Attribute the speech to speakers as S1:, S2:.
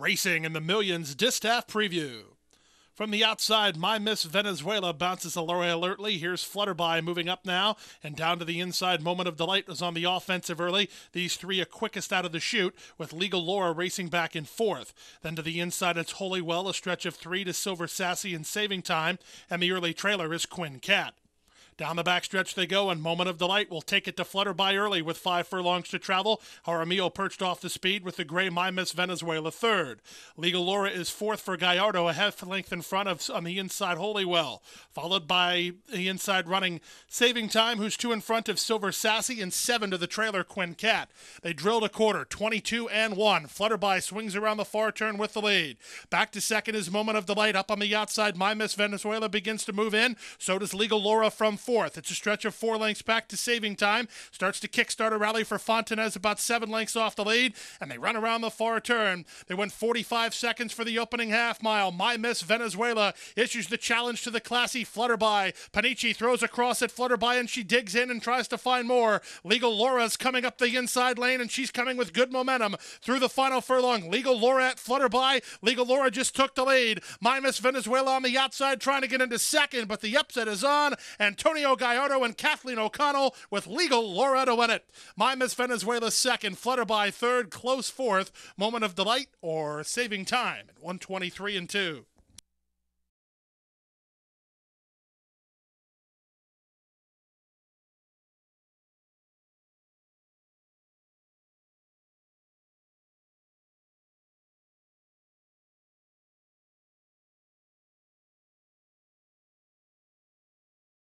S1: Racing in the Millions Distaff Preview. From the outside, My Miss Venezuela bounces Alora alertly. Here's Flutterby moving up now and down to the inside. Moment of Delight was on the offensive early. These three are quickest out of the chute, with Legal Laura racing back in fourth. Then to the inside, it's Holy Well, a stretch of three to Silver Sassy in Saving Time, and the early trailer is Quinn Cat. Down the backstretch they go, and Moment of Delight will take it to Flutterby early with five furlongs to travel. Jaramillo perched off the speed with the gray My Miss Venezuela third. Legal Laura is fourth for Gallardo, a half length in front of on the inside Holywell, followed by the inside running Saving Time, who's two in front of Silver Sassy, and seven to the trailer Quinn Cat. They drilled a quarter, 22 and one. Flutterby swings around the far turn with the lead. Back to second is Moment of Delight. Up on the outside, My Miss Venezuela begins to move in. So does Legal Laura from fourth. It's a stretch of four lengths back to saving time. Starts to kickstart a rally for Fontanez about seven lengths off the lead, and they run around the far turn. They went 45 seconds for the opening half mile. My Miss Venezuela issues the challenge to the classy Flutterby. Panici throws across at Flutterby, and she digs in and tries to find more. Legal Laura's coming up the inside lane, and she's coming with good momentum through the final furlong. Legal Laura at Flutterby. Legal Laura just took the lead. My Miss Venezuela on the outside trying to get into second, but the upset is on. Antonio Gallardo and Kathleen O'Connell with legal Laura to win it. My Miss Venezuela second, Flutterby third, close fourth, Moment of Delight or Saving Time at 123 and 2.